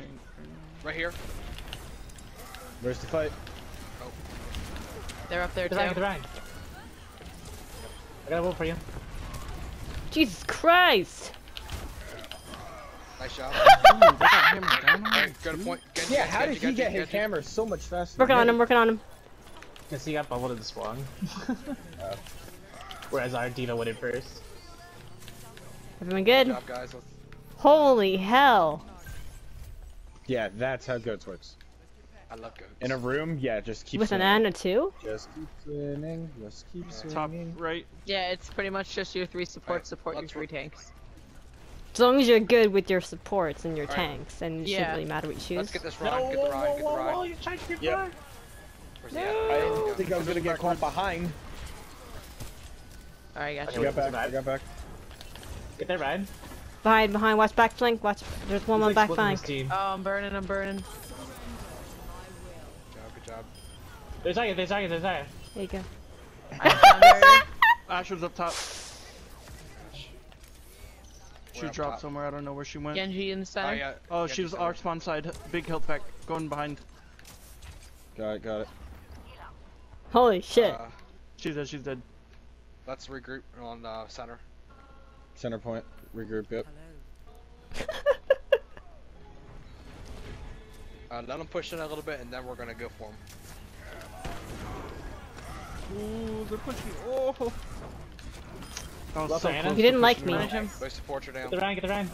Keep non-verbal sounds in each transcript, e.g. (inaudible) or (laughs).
tank right now. Right here. Where's the fight? Oh. They're up there Get the Rein, get the too. I got a vote for you. Jesus Christ! Nice job. (laughs) Ooh, got hammered down on Alright, us, go to point. Genji, Yeah, how did he get his Genji. hammer so much faster? Working than on me? him, working on him. Because he got bubbled in the swung. (laughs) (laughs) Whereas our Dino went in first. Everyone Good good? job, guys. Holy hell! Yeah, that's how goats works. I love goats. In a room, yeah, just keep With an swinging. and a two? Just keep swinging, just keep Top swinging. right. Yeah, it's pretty much just your three support Alright, support your three work- tanks. As long as you're good with your supports and your Alright. tanks, then it Yeah. shouldn't really matter what you choose. Let's get this Rein. Get the Rein. Get the Rein. you tried to get Yep. back. Where's he? I There we think I was gonna get caught behind. Alright, got I you. got back, I got back. Get that Rein. Behind, behind, watch back flank, watch. There's one on He's, back like, splitting his flank. Oh, I'm burning, I'm burning. Good job. Good job. There's Zarya, there's Zarya, there's Zarya. There you go. I found barrier. (laughs) Ashe's up top. She We're dropped somewhere. I don't know where she went. Genji in the Oh, center. yeah. Oh, Genji she was center. our spawn side. Big health pack. Going behind. Got it, got it. Holy shit. Uh, She's dead. She's dead. let's regroup on uh, center. Center point, regroup, yep. (laughs) Uh, let them push in a little bit, and then we're gonna go for them. Ooh, they're pushing. Oh. That was Love so close You didn't like me. her. Most supports down. Get the Rein, get the Rein.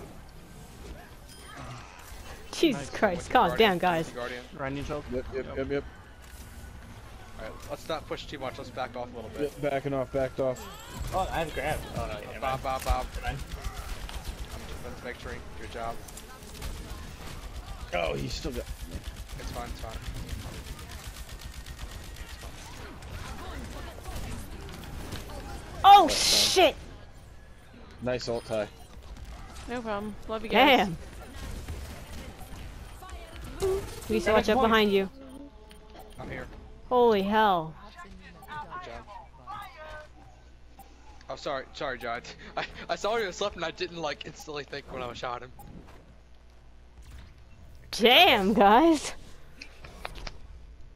Jesus Nice. Christ, calm down, guys. Guardian. Rein needs help. Yep, yep, yep, yep. Alright, let's not push too much. Let's back off a little bit. Yep, backing off, backed off. Oh, I have grab. Oh, no, yeah, Bob, Bob, Bob. Rein. Defense victory. Good job. Oh, he's still got. It's fine. It's fine. Oh shit! Nice ult tie. No problem. Love you guys. Damn. You need to watch out behind you. I'm here. Holy hell. Good job. Oh, sorry, sorry, John. (laughs) I, I saw you slept and I didn't like instantly think when I was shot him. Damn, guys.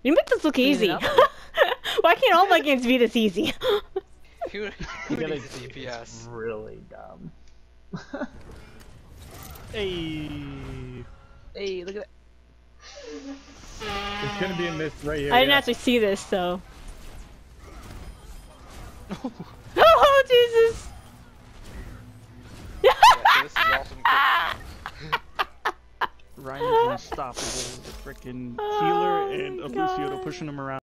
You make this look Clean easy. (laughs) Why can't all my games be this easy? Who, who The needs DPS? really dumb. Hey. Hey, look at that. It's gonna be in this right here. I didn't yeah. actually see this, so. (laughs) (laughs) oh, Jesus! Yeah, this is (laughs) awesome. Rein is unstoppable. The freaking healer Oh and my a Lucio pushing him around.